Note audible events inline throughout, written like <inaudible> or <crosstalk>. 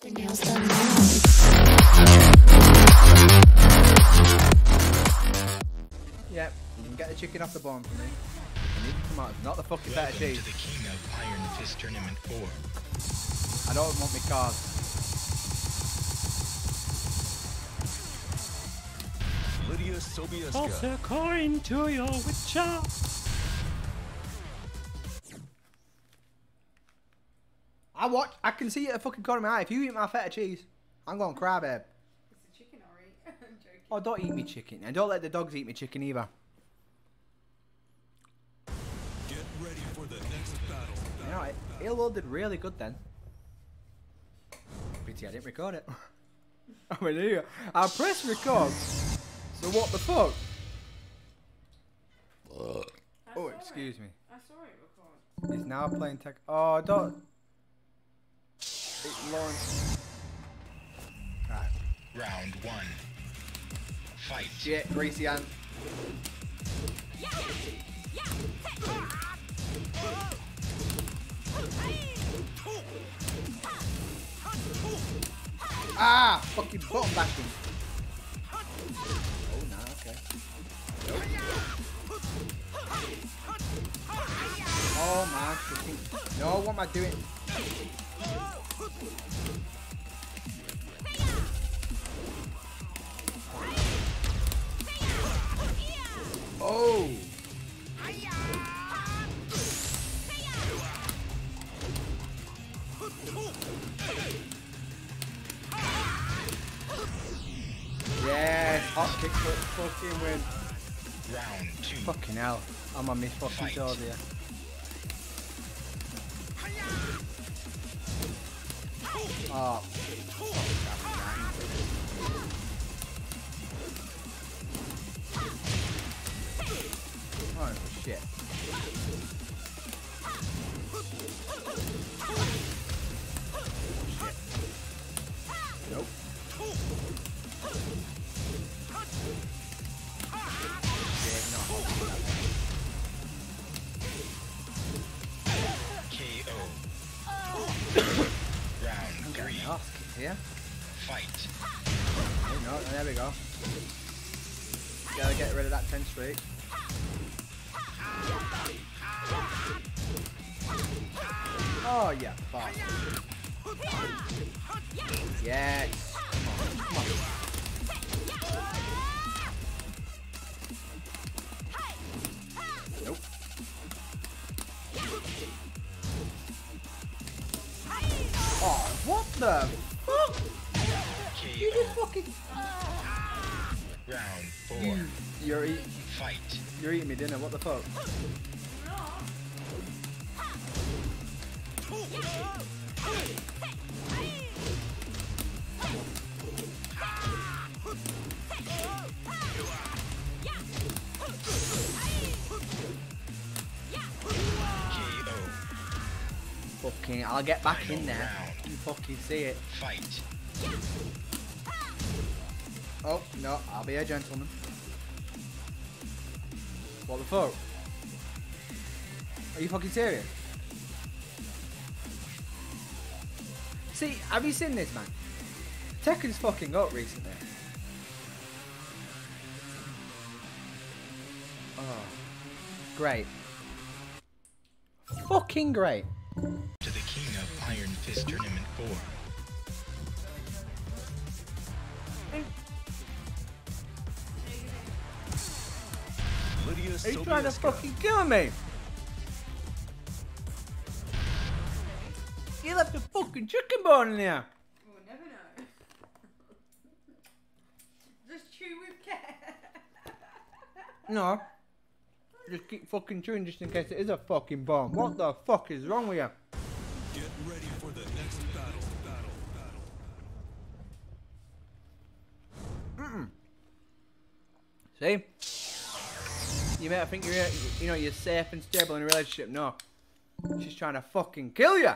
Yep, you can get the chicken off the bone for me. I need the tomatoes, not the fucking feta Welcome to cheese. the King of Iron Fist Tournament 4. I don't want my card. Lidia Sobieska. Toss a coin to your witcher. Watch. I can see it at the fucking corner of my eye. If you eat my feta cheese, I'm going to cry, babe. It's a chicken or eat. <laughs> I'm joking. Oh, don't eat me chicken, and don't let the dogs eat me chicken either. Get ready for the next battle. You know, Illwell did really good then. Pity I didn't record it. <laughs> I'm an idiot. I pressed record. So what the fuck? I Oh, excuse it. me. I saw it record. He's now playing tech. Oh, don't. Lawrence. Right. Round 1. Fight. Shit, greasy ant. Ah, fucking bottom bashing. Oh no, okay. Oh fucking. No, what am I doing? Oh! Yes, hot kick for fucking win. Round 2. Fucking hell, I'm on my fucking sword here. Oh. Oh. Shit. We go. Gotta get rid of that 10 streak. Oh, yeah, fuck. Yes. Come on, come on. Nope. Oh, what the fuck? You just fucking. Round 4. You're eating. Fight. You're eating me dinner. What the fuck? Fucking, I'll get back Final in there. round. You fucking see it. Fight. Oh no, I'll be a gentleman. What the fuck? Are you fucking serious? See, have you seen this, man? Tekken's fucking up recently. Oh, great. Fucking great. Are you trying to fucking kill me? You left a fucking chicken bone in there. We'll never know. <laughs> Just chew with care. No. Just keep fucking chewing just in case it is a fucking bomb. What the fuck is wrong with you? Get ready for the next battle. Battle. Battle. See? You may think you're, you know, you're safe and stable in a relationship. No. She's trying to fucking kill you.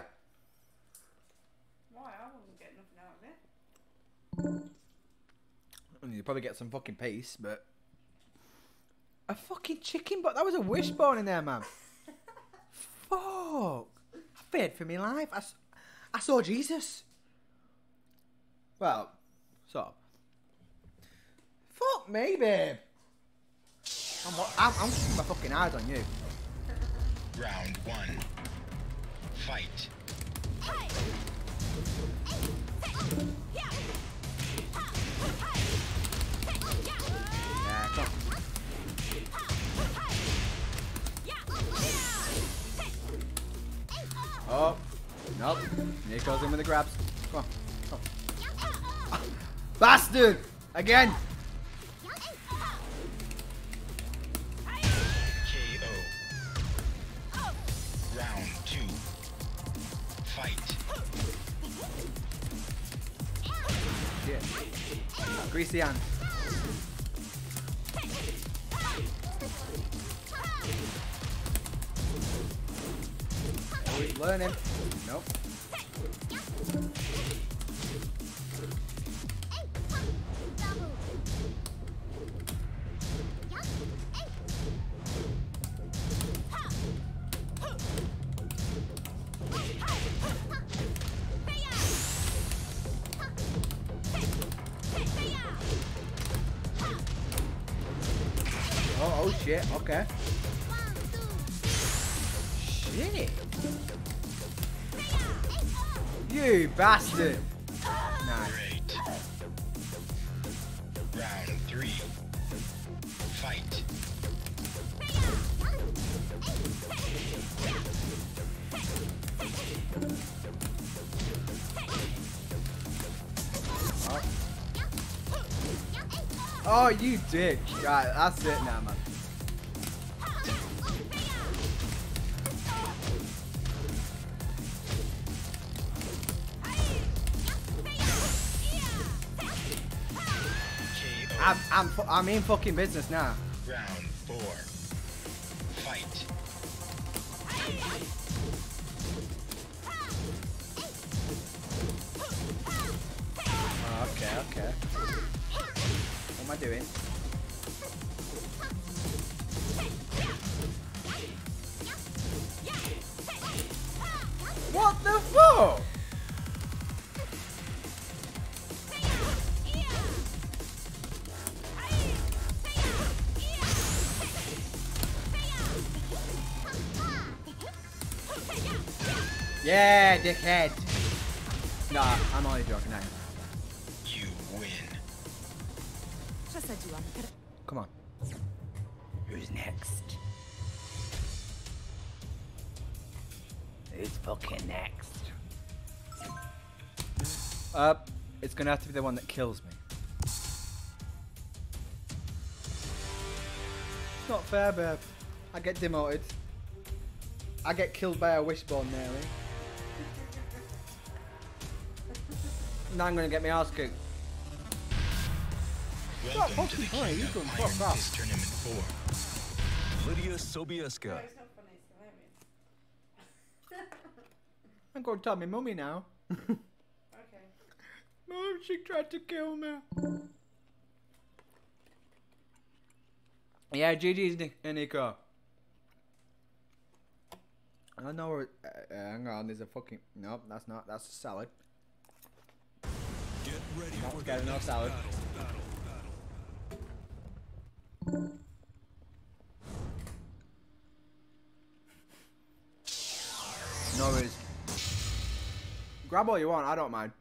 Why? I wasn't getting nothing out of it. You probably get some fucking peace, but a fucking chicken, but that was a wishbone in there, man. <laughs> Fuck! I feared for my life. I, I saw Jesus. Well, of. Fuck me, babe. I'm, wa- I'm, I'm keeping my fucking eyes on you. Round one. Fight. Yeah, come on. Oh, nope. Nico's in with the grabs. Come on. Come on. Bastard! Again! Greasy. Oh, learning. Nope. Oh, shit. Okay. Shit. You bastard. Nice. Great. Round three. Fight. Oh. Oh, you dick. Right, that's it now, man. I'm, I'm, I'm in fucking business now. Round four. Fight. Oh, okay, okay. What am I doing? What the fuck? Yeah, dickhead. Nah, I'm only joking. I. You win. Come on. Who's next? Who's fucking next? Uh, it's gonna have to be the one that kills me. It's not fair, babe. I get demoted. I get killed by a wishbone nearly. Now I'm gonna get my ass kicked. Welcome to the funny, King you of can Iron fuck off. Fist Tournament 4. Lidia Sobieska. No, it's not funny, it's hilarious. I'm gonna tell my mummy now. Okay. Mom, she tried to kill me. Yeah, GG's Ni- uh, Nico. I know where. Uh, uh, hang on, there's a fucking. Nope, that's not. That's a salad. Get ready Not for getting no salad. battle. battle, battle. No worries. Grab all you want, I don't mind.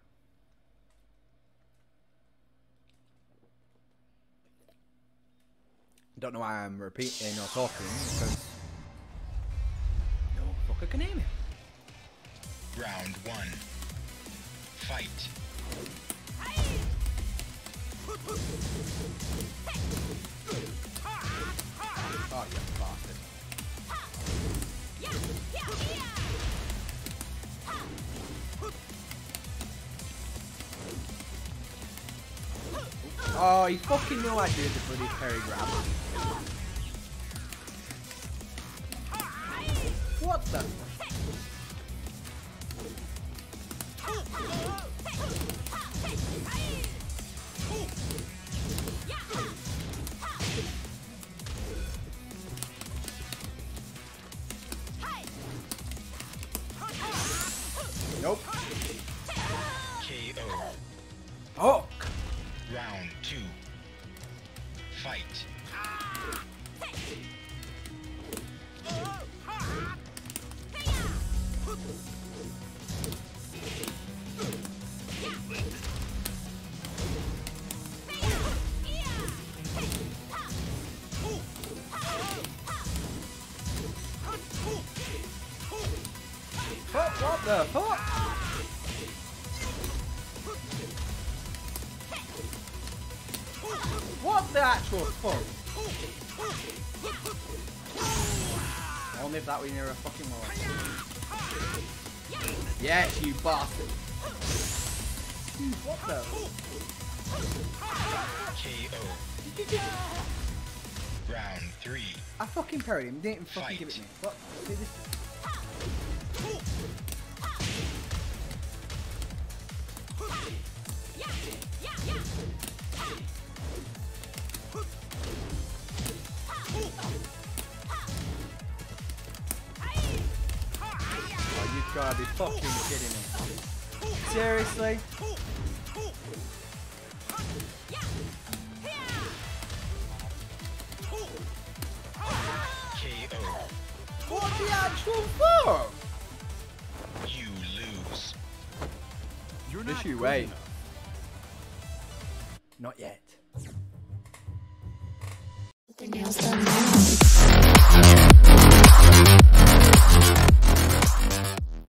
Don't know why I'm repeating or talking because fucker can. Round one. Fight. Oh, you bastard. Oh, he fucking knew I did the bloody parry grab. What the? Nope. KO. What the fuck? What the actual fuck? Only if that were near a fucking wall. Yes, you bastard. Dude, what the? KO. Round three. I fucking parried him, didn't even fucking give it me. What? Fucking kidding me. Seriously? KO. What the actual fuck? You lose. You're Just not you wait. Not yet.